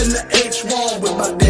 in the H1 with my